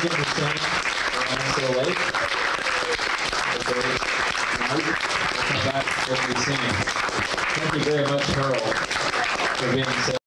Staying around be singing. Thank you very much, Pearl, for being so